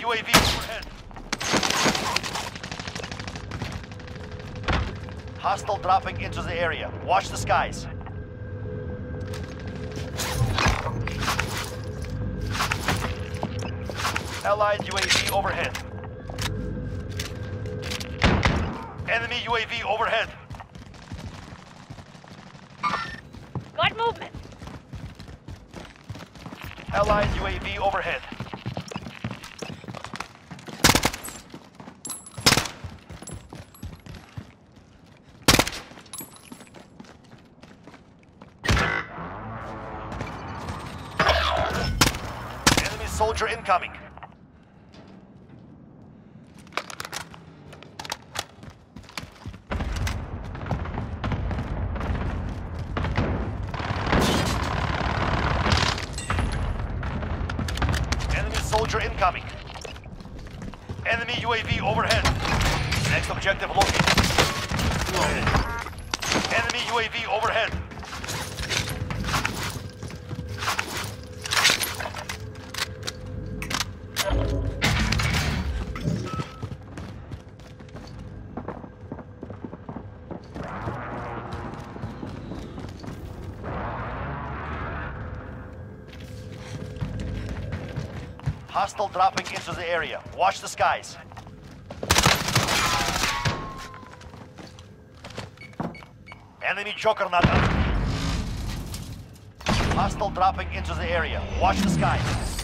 UAV overhead. Hostile dropping into the area. Watch the skies. Allied UAV overhead. Enemy UAV overhead. Got movement. Allied UAV overhead. Enemy soldier incoming. Soldier incoming. Enemy UAV overhead. Next objective located. Enemy UAV overhead. Hostile dropping into the area. Watch the skies. Enemy juggernaut up. Hostile dropping into the area. Watch the skies.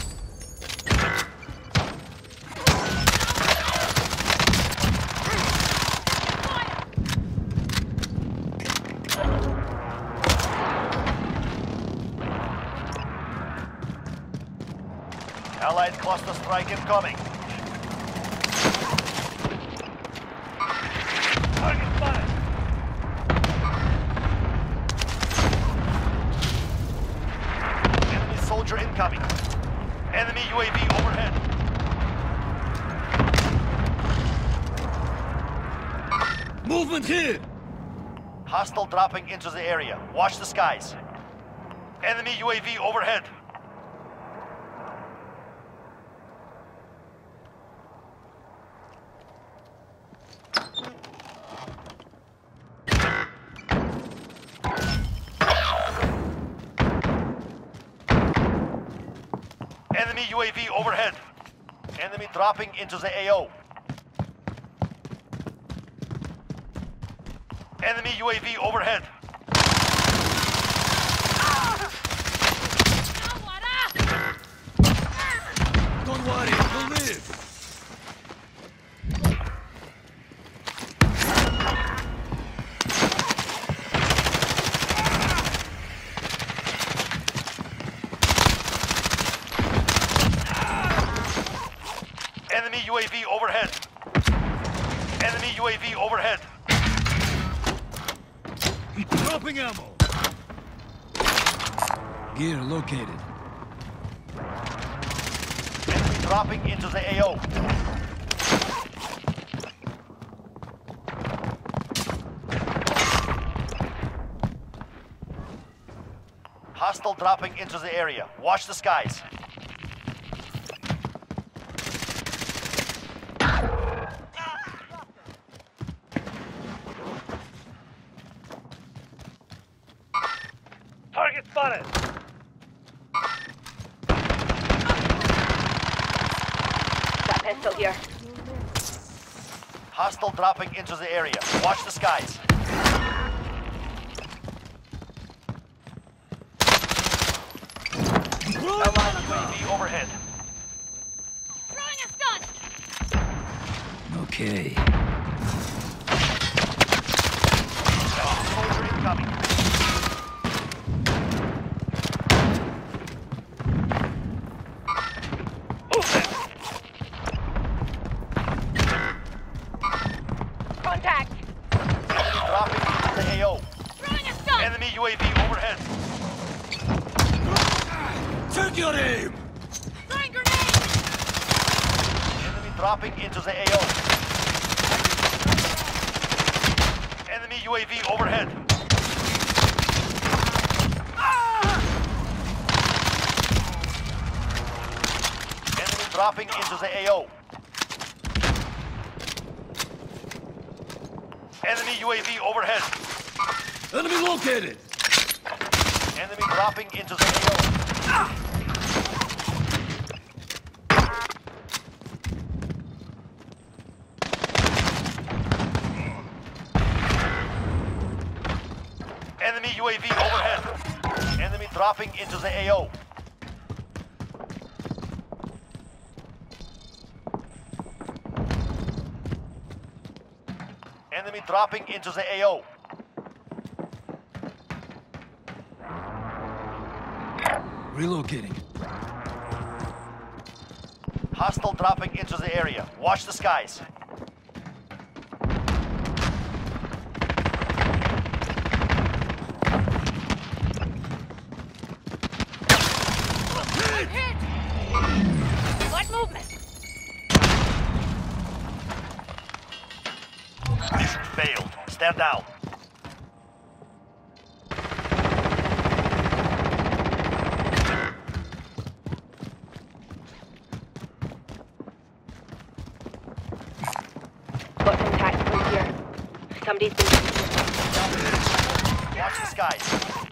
Allied cluster strike incoming. Target spotted. Enemy soldier incoming. Enemy UAV overhead. Movement here! Hostile dropping into the area. Watch the skies. Enemy UAV overhead. UAV overhead. Enemy dropping into the AO. Enemy UAV overhead. Don't worry, you'll live! Enemy UAV overhead. Enemy UAV overhead. Dropping ammo! Gear located. Enemy dropping into the AO. Hostile dropping into the area. Watch the skies. Target spotted. Got pistol here. Hostile dropping into the area. Watch the skies. Allied UAV overhead. Throwing a stun. Okay. Soldier incoming. Contact. Enemy dropping into the AO. Throwing a stun. Enemy UAV overhead. Your aim! Throwing grenade. Enemy dropping into the AO. Enemy UAV overhead. Enemy dropping into the AO. Enemy UAV overhead. Enemy located! Enemy dropping into the AO. Enemy UAV overhead. Enemy dropping into the AO. Enemy dropping into the AO. Relocating. Hostile dropping into the area. Watch the skies. Hit! Got movement. Mission failed. Stand down. Got some tacticals here. Somebody's been... Watch the skies.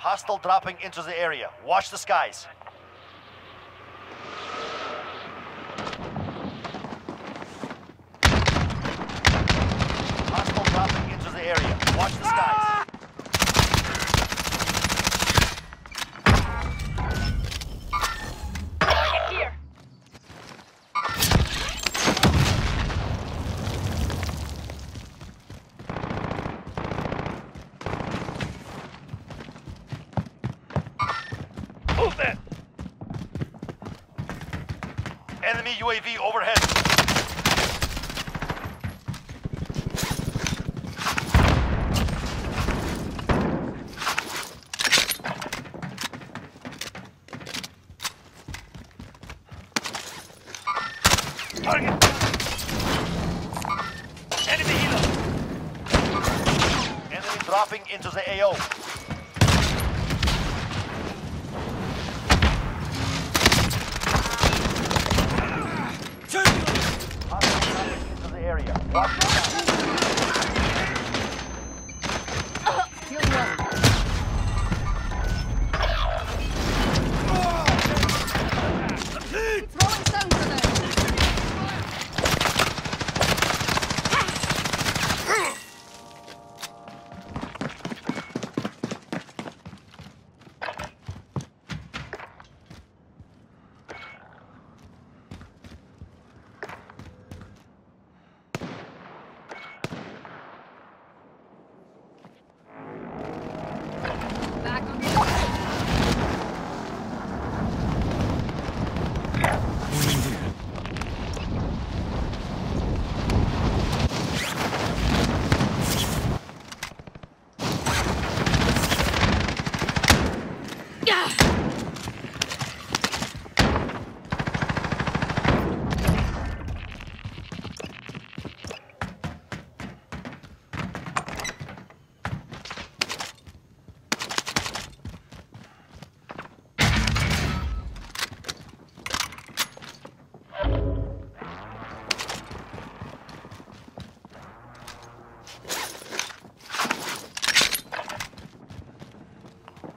Hostile dropping into the area. Watch the skies. Hostile dropping into the area. Watch the skies.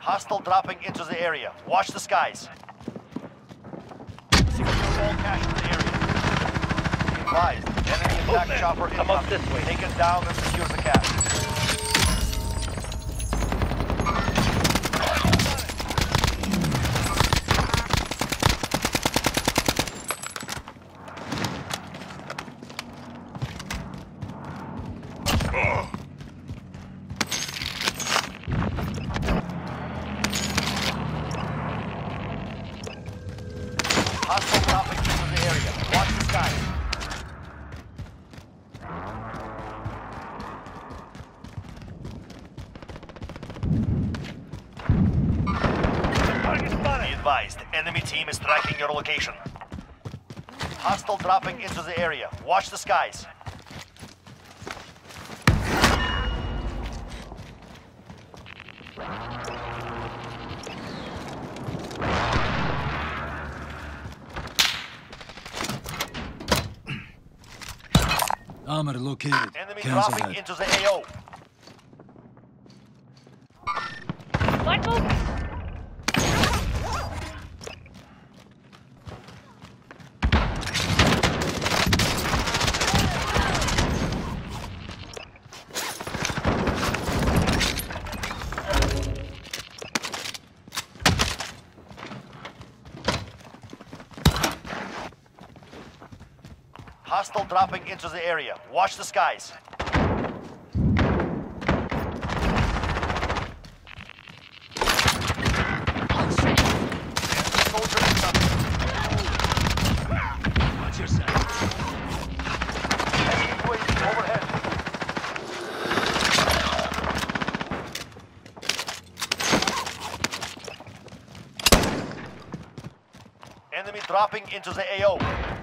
Hostile dropping into the area. Watch the skies. Secure all cash in the area. Advised, enemy attack Movement. chopper Come up this way. Take it down and secure the cash. Hostile dropping into the area. Watch the skies. Target Be spotted. Advised, enemy team is tracking your location. Hostile dropping into the area. Watch the skies. Armor located. Enemy Cancel dropping that. into the AO. What Hostile dropping into the area. Watch the skies. Enemy dropping into the AO.